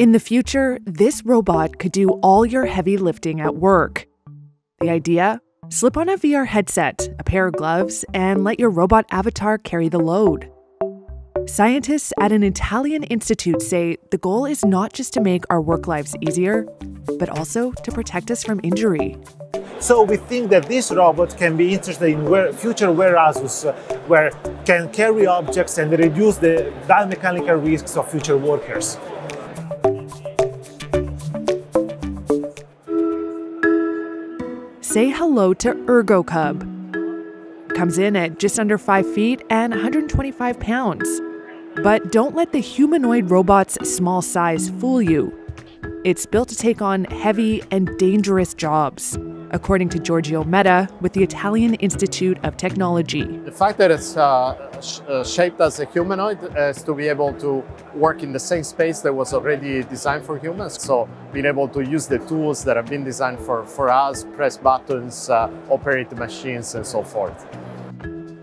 In the future, this robot could do all your heavy lifting at work. The idea? Slip on a VR headset, a pair of gloves, and let your robot avatar carry the load. Scientists at an Italian institute say the goal is not just to make our work lives easier, but also to protect us from injury. So we think that this robot can be interested in future warehouses uh, where can carry objects and reduce the biomechanical risks of future workers. Say hello to ErgoCub. Comes in at just under 5 feet and 125 pounds. But don't let the humanoid robot's small size fool you. It's built to take on heavy and dangerous jobs according to Giorgio Metta with the Italian Institute of Technology. The fact that it's uh, sh uh, shaped as a humanoid is to be able to work in the same space that was already designed for humans. So being able to use the tools that have been designed for, for us, press buttons, uh, operate the machines, and so forth.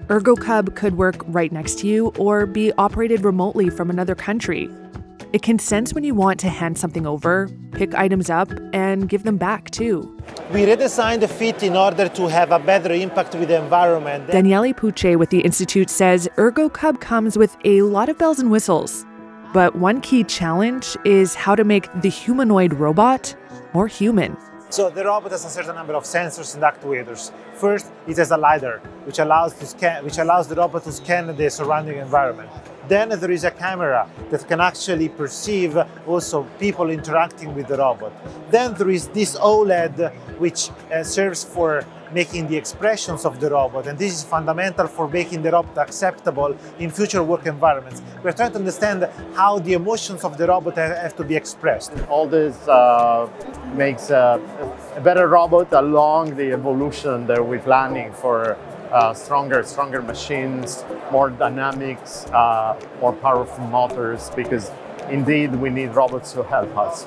ErgoCub could work right next to you or be operated remotely from another country. It can sense when you want to hand something over, pick items up, and give them back too. We redesigned the fit in order to have a better impact with the environment. Daniele Pucci with the Institute says ErgoCub comes with a lot of bells and whistles. But one key challenge is how to make the humanoid robot more human. So the robot has a certain number of sensors and actuators. First, it has a LiDAR, which allows, to scan, which allows the robot to scan the surrounding environment. Then there is a camera that can actually perceive also people interacting with the robot. Then there is this OLED which uh, serves for making the expressions of the robot, and this is fundamental for making the robot acceptable in future work environments. We're trying to understand how the emotions of the robot have to be expressed. All this uh, makes a, a better robot along the evolution that we're planning for uh, stronger, stronger machines, more dynamics, uh, more powerful motors, because indeed we need robots to help us.